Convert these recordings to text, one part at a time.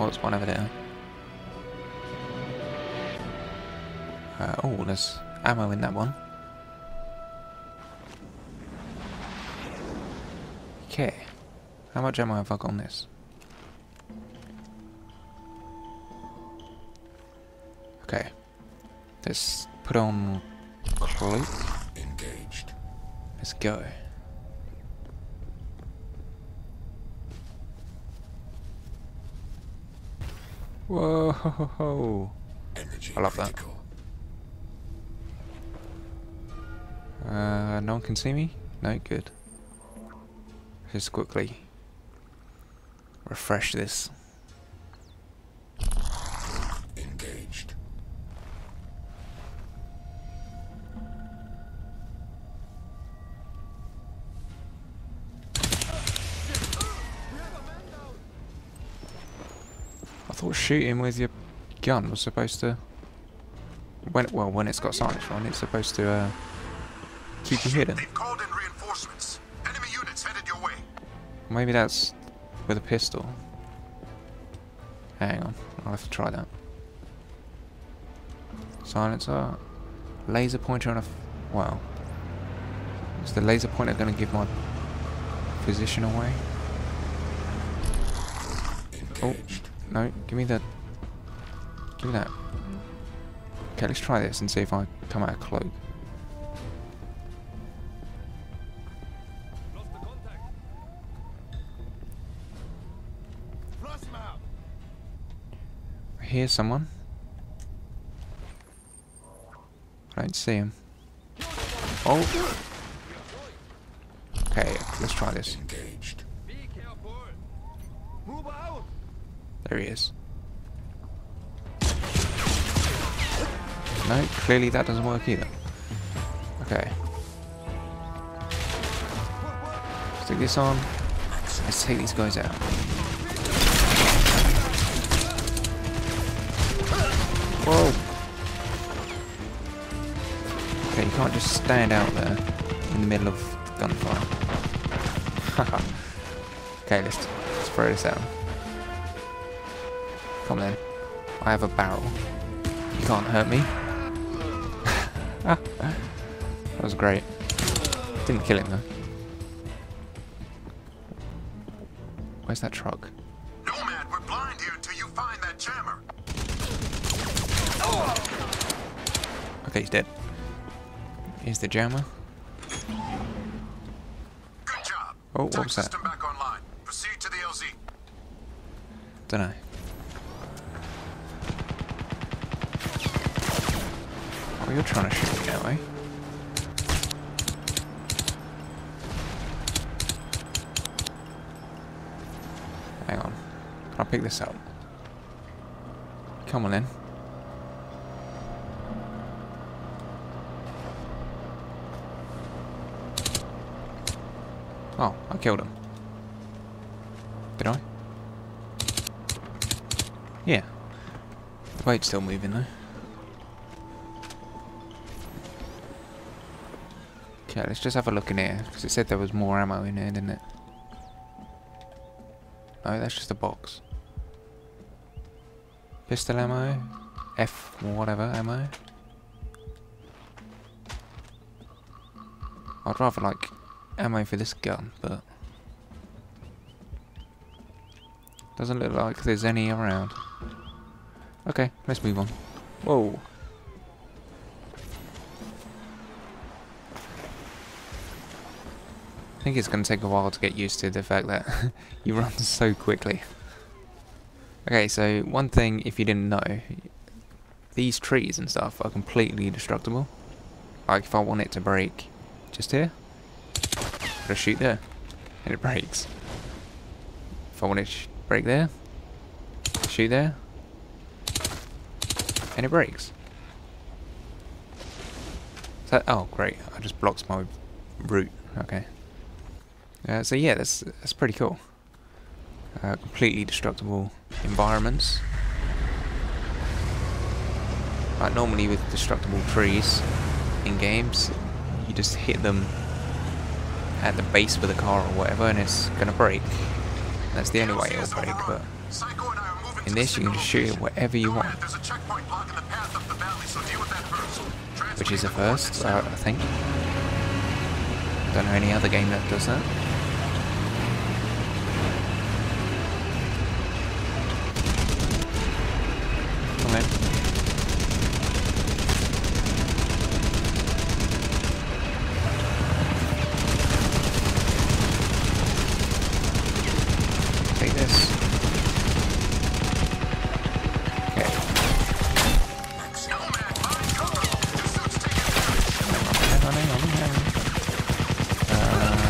Oh, there's one over there. Uh, oh, there's ammo in that one. Okay. How much ammo have I got on this? Okay. Let's put on cloak. Engaged. Let's go. Whoa! Energy I love that. Uh, no one can see me? No, good. Just quickly refresh this. Thought shooting with your gun was supposed to... When well, when it's got silence on, it's supposed to uh, keep you hidden. They've called in reinforcements. Enemy units headed your way. Maybe that's with a pistol. Hang on, I'll have to try that. Silencer. Laser pointer on a... F wow. Is the laser pointer going to give my position away? Oh. No, give me the... Give me that. Okay, let's try this and see if I come out of cloak. I hear someone. I don't see him. Oh! Okay, let's try this. Engaged. There he is. No, clearly that doesn't work either. Okay. Stick this on. Let's take these guys out. Whoa! Okay, you can't just stand out there in the middle of gunfire. okay, let's, let's throw this out. Come on then. I have a barrel. You can't hurt me. that was great. Didn't kill him though. Where's that truck? Nomad, we're blind here until you find that jammer. Okay, he's dead. Here's the jammer. Good job. Oh, what was that? system back online. Proceed to the LZ. Dunno. Oh, you're trying to shoot me now, eh? Hang on. Can I pick this up? Come on in. Oh, I killed him. Did I? Yeah. The still moving though. Okay, let's just have a look in here, because it said there was more ammo in here, didn't it? No, that's just a box. Pistol ammo? F whatever ammo? I'd rather like ammo for this gun, but doesn't look like there's any around. Okay, let's move on. Whoa. I think it's going to take a while to get used to the fact that you run so quickly. Okay, so one thing, if you didn't know, these trees and stuff are completely destructible. Like, if I want it to break just here, just shoot there, and it breaks. If I want it to break there, shoot there, and it breaks. So, oh, great, I just blocked my route, okay. Uh, so yeah, that's that's pretty cool. Uh, completely destructible environments. Like normally with destructible trees in games, you just hit them at the base with a car or whatever, and it's gonna break. That's the only way it'll break. But In this, you can just shoot it wherever you want, the the which is a first, I think. Don't know any other game that does that. Uh.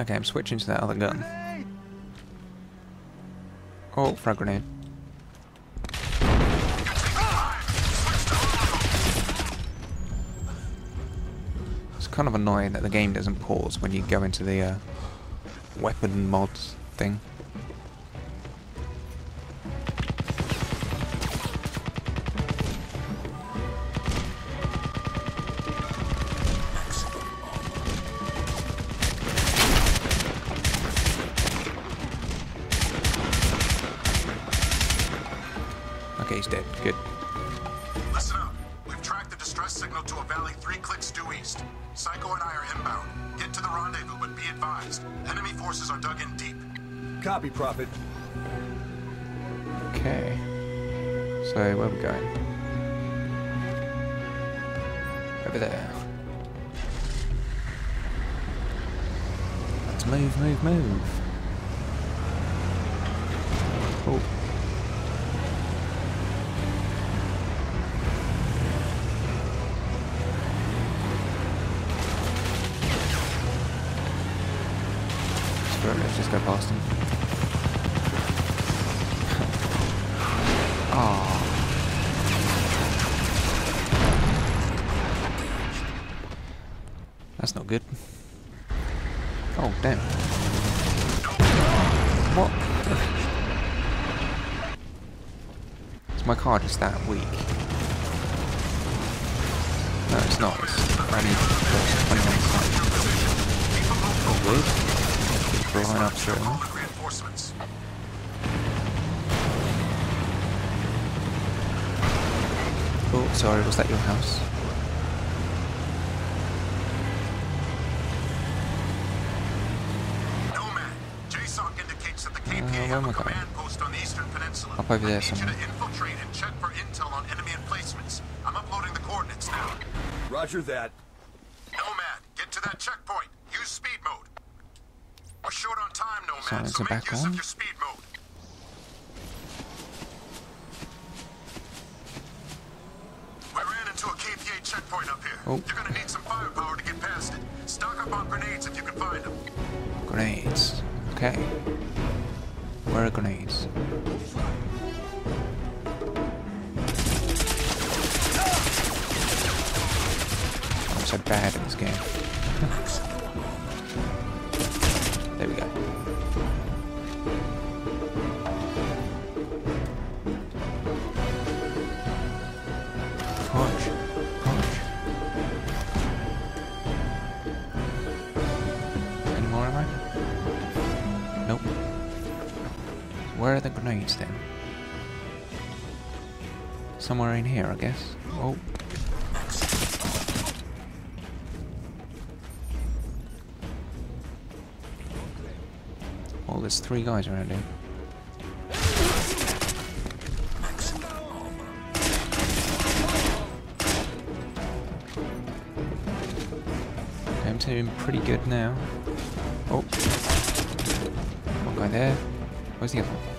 Okay, I'm switching to that other gun. Oh, frag grenade. It's kind of annoying that the game doesn't pause when you go into the uh, weapon mods thing. Copy, Prophet. Okay. So where are we going? Over there. Let's move, move, move. Oh. Let's just go past him. Oh. That's not good. Oh, damn. What? Is my car just that weak? No, it's not. It's only got 21 sight. Oh. Keep flying up straight away. Home with reinforcements. Oh, sorry, was that your house? Nomad, JSOC indicates that the Uh, where am a I going? command post on the eastern peninsula. Up over I there need somewhere. to infiltrate and check for intel on enemy emplacements. I'm uploading the coordinates now. Roger that. Nomad, get to that checkpoint. Use speed mode. We're short on time, Nomad, Silence so are make back use on. of your speed mode. We ran into a KPA checkpoint up here. Oh. You're gonna need some firepower to get past it. Stock up on grenades if you can find them. Grenades. Okay. Where are grenades? I'm so bad at this game. Where are the grenades then? Somewhere in here, I guess. Oh. Oh, there's three guys around here. Okay, I'm doing pretty good now. Oh. One guy there. Where's the other one?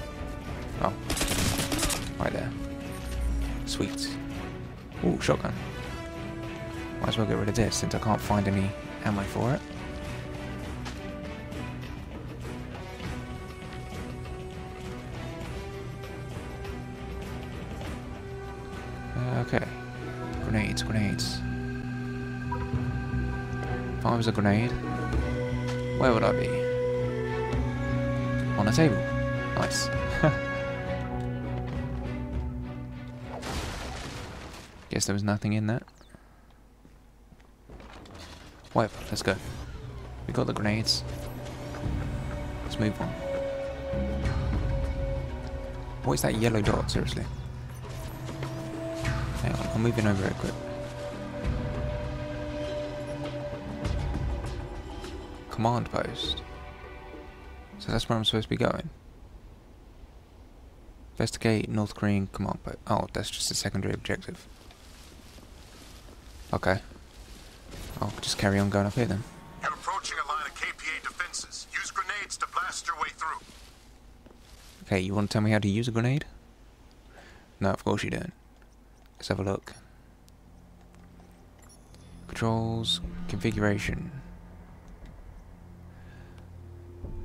Right there. Sweet. Ooh, shotgun. Might as well get rid of this since I can't find any ammo for it. Uh, okay. Grenades, grenades. If I was a grenade, where would I be? On a table. Nice. Guess there was nothing in that. Whatever, let's go. We got the grenades. Let's move on. What is that yellow dot, seriously? Hang on, I'm moving over it quick. Command post. So that's where I'm supposed to be going. Investigate North Korean command post. Oh, that's just a secondary objective. Okay. I'll just carry on going up here then. You're approaching a line of KPA defenses. Use grenades to blast your way through. Okay, you want to tell me how to use a grenade? No, of course you don't. Let's have a look. Controls, configuration.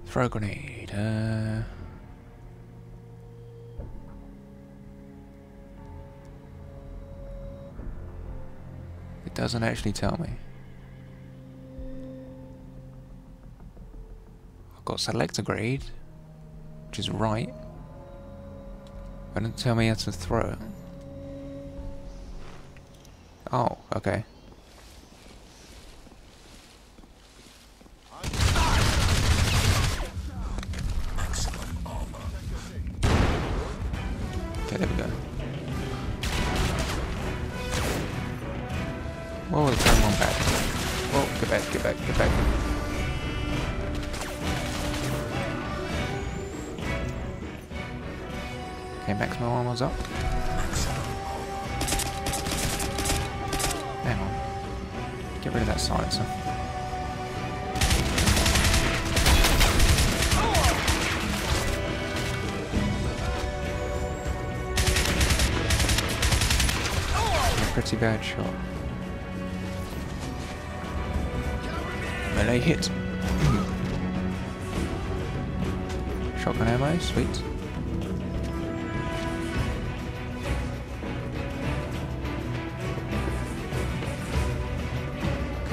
Throw grenade. Uh, it doesn't actually tell me. I've got select a grade, which is right. But don't tell me how to throw it. Oh. Okay, Okay, maximum armor's up. Hang on. Get rid of that silencer. A pretty bad shot. Melee hit. Shotgun ammo, sweet.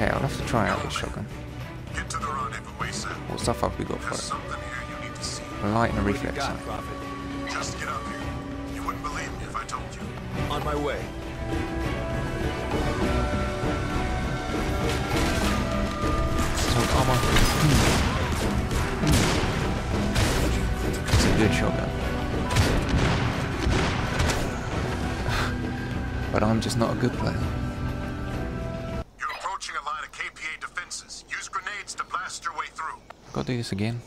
Okay, I'll have to try out this shotgun. Get to the rendezvous, ASAP. What stuff have we got for something here you need to see. it? A light and a What reflex got, sight. Just get up here. You wouldn't believe me if I told you. On my way. So armor. It's a good shotgun. but I'm just not a good player. Gotta do this again.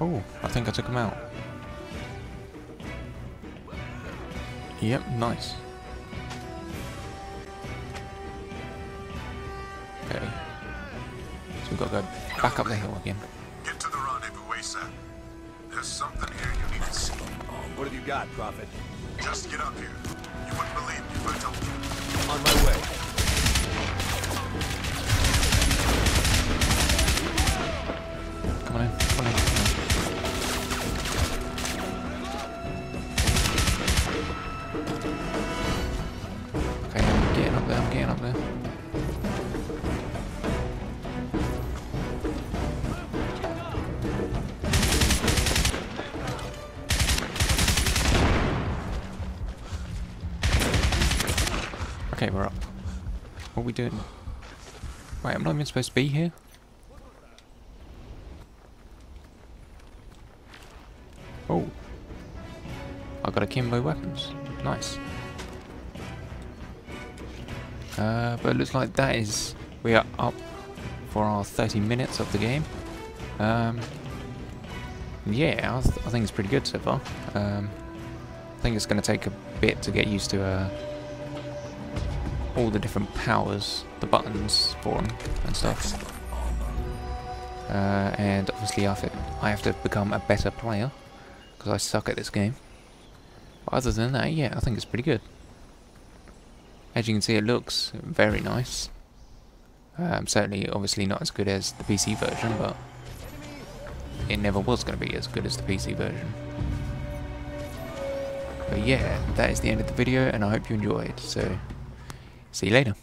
Oh, I think I took him out. Yep, nice. Okay. So we've got to go back up the hill again. Get to the rendezvous, ASAP. There's something here you need to see. Oh, what have you got, Prophet? Just get up here. You wouldn't believe me if I told you. On my way. Are we doing? Wait, I'm not even supposed to be here? Oh. I got akimbo weapons. Nice. Uh, but it looks like that is... We are up for our 30 minutes of the game. Um, yeah, I, th I think it's pretty good so far. Um, I think it's going to take a bit to get used to uh, all the different powers, the buttons for them and stuff. Uh, and obviously I have, to, become a better player because I suck at this game. But other than that, yeah, I think it's pretty good. As you can see, it looks very nice. Um, certainly, obviously not as good as the PC version, but it never was going to be as good as the PC version. But yeah, that is the end of the video, and I hope you enjoyed. So, see you later.